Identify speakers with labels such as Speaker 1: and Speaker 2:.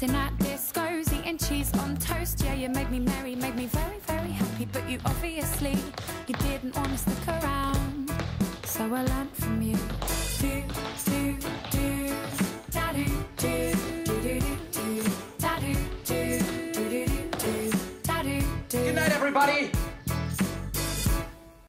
Speaker 1: dancing at discos, eating cheese on toast. Yeah, you made me merry, made me very, very happy. But you obviously, you didn't want to stick around. So I learned from you. Do, do, do. Good night, everybody.